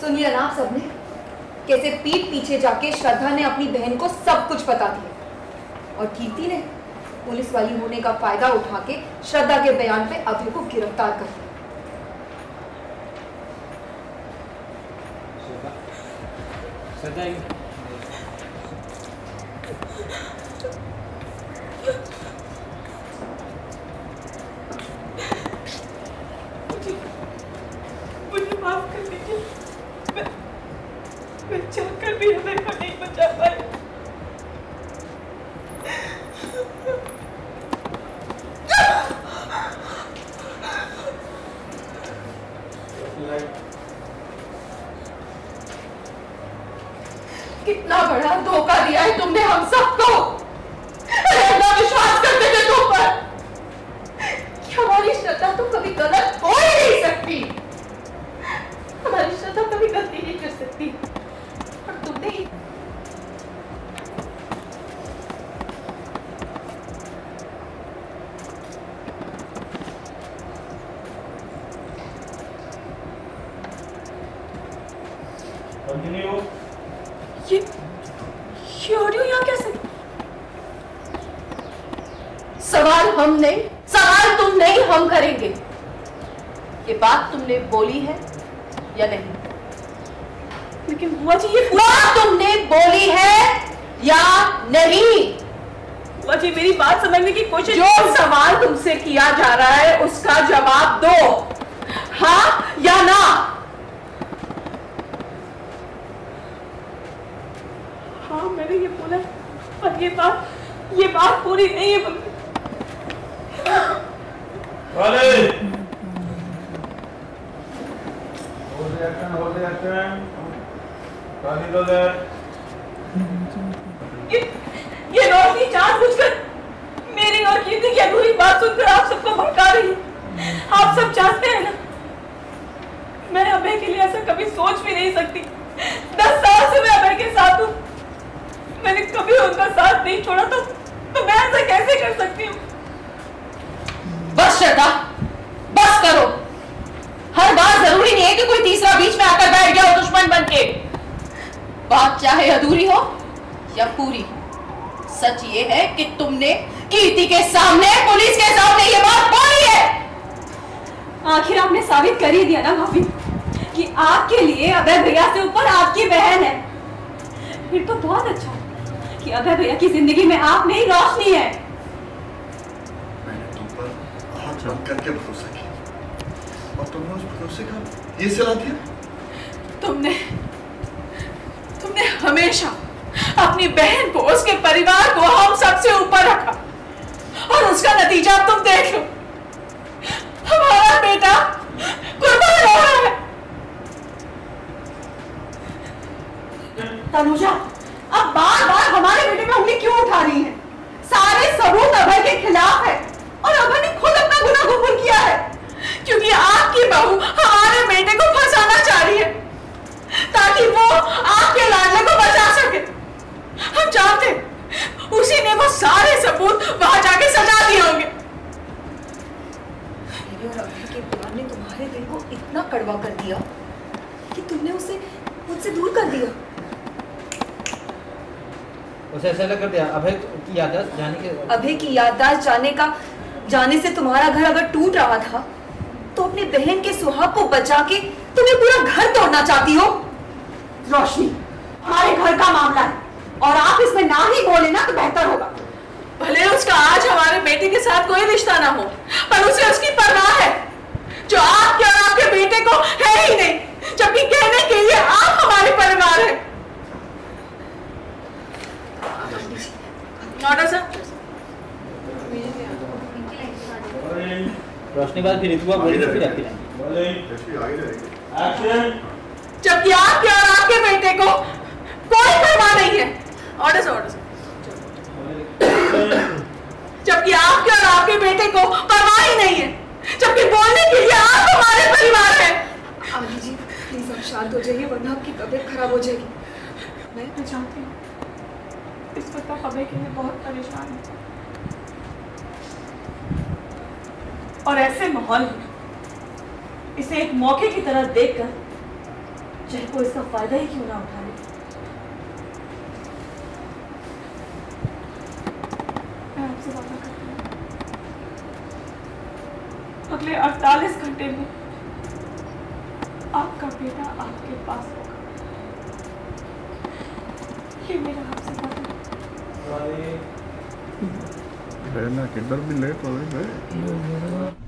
सुन लिया ना आप सबने कैसे पीठ पीछे जाके श्रद्धा ने अपनी बहन को सब कुछ बता दिया। और कीर्ति ने पुलिस वाली होने का फ़ायदा उठा के श्रद्धा के बयान पे अभय को गिरफ़्तार कर लिया। मुझे माफ़ कर दीजिए मैं मैं चाहकर भी अभय को नहीं बचा पाई कितना बड़ा धोखा दिया है तुमने हम सबको। इतना विश्वास करते थे तुम पर। कि हमारी श्रद्धा तो कभी गलत हो ही नहीं सकती। हमारी श्रद्धा कभी गलती नहीं कर सकती। और तुमने कंटिन्यू ये ये ऑडियो यहाँ कैसे? सवाल हम नहीं सवाल तुम नहीं हम करेंगे। ये बात तुमने बोली है या नहीं? लेकिन बुआ जी ये बात तुमने बोली है या नहीं? बुआ जी मेरी बात समझने की कोशिश जो सवाल तुमसे किया जा रहा है उसका जवाब दो। हाँ या ना? हाँ मैंने ये बोला पर ये बात ये बात पूरी नहीं है वाले the action hold the action Kani ये ये रोशनी जानबूझकर मेरी और कीर्ति की अधूरी बात सुनकर आप सबको भड़का रही है। आप सब जानते हैं ना मैं अभय के लिए ऐसा कभी सोच भी नहीं सकती दस साल से मैं अभय के साथ हूँ मैंने कभी उनका साथ नहीं छोड़ा तो तो मैं ऐसा कैसे कर सकती हूँ? बस श्रद्धा बस करो। हर बार ज़रूरी नहीं है कि कोई तीसरा बीच में आकर बैठ गया हो दुश्मन बन के। बात चाहे अधूरी हो या पूरी सच ये है कि तुमने कीर्ति के सामने पुलिस के सामने ये बात बोली है। आखिर आपने साबित कर ही दिया ना भाभी कि आपके लिए अभय भैया से ऊपर आपकी बहन है। फिर तो बहुत अच्छा कि अभय भैया की ज़िंदगी में आप नहीं रोशनी है। मैंने तुम पर हाथ रख करके भरोसा किया। और तुमने उस भरोसे का ये सिला दिया? तुमने तुमने हमेशा अपनी बहन को उसके परिवार को हम सबसे ऊपर रखा। और उसका नतीजा तुम देख लो। हमारा बेटा कुर्बान हो रहा है। तनुजा अब बार बार हमारे बेटे पे उंगली क्यों उठा रही है सारे सबूत अभय के खिलाफ है और अभय ने खुद अपना गुनाह कबूल किया है क्योंकि आपकी बहू हमारे बेटे को फंसाना चाह रही है ताकि वो आपके लाडले को बचा सके हम जानते उसी ने वो सारे सबूत वहाँ जाके सजा दिए होंगे मेरे और अभय के प्यार ने तुम्हारे दिल को इतना कड़वा कर दिया कि तुमने उसे मुझसे दूर कर दिया? उसे ऐसा कर दिया। अभय की याददाश्त जाने के अभय की याददाश्त जाने का जाने से तुम्हारा घर अगर टूट रहा था तो अपनी बहन के सुहाग को बचा के तुम्हें पूरा घर तोड़ना चाहती हो? रोशनी हमारे घर का मामला है और आप इसमें ना ही बोले ना तो बेहतर होगा। भले उसका आज हमारे बेटे के साथ कोई रिश्ता ना हो पर उसे उसकी परवाह है जो आपके और आपके बेटे को है ही नहीं जबकि कहने के लिए आप हमारे परिवार हैं ऑर्डर सर रोशनी बाद फिर रितुआ बोली फिर जबकि आपके और आपके बेटे को कोई परवाह नहीं है। ऑर्डर सर ऑर्डर जबकि आपके और आपके बेटे को परवाह ही नहीं है। जबकि बोलने के लिए आप हमारे परिवार हैं। आदि जी प्लीज़ आप शांत हो जाइए वरना आपकी तबीयत खराब हो जाएगी। मैं तो जानती हूँ इस वक्त आप अभय के लिए बहुत परेशान हैं। और ऐसे माहौल इसे एक मौके की तरह देखकर चाहे को इसका फ़ायदा ही क्यों ना उठा ले? अगले 48 घंटे में आपका बेटा आपके पास होगा। ये मेरा आपसे वादा है। लेट हो गए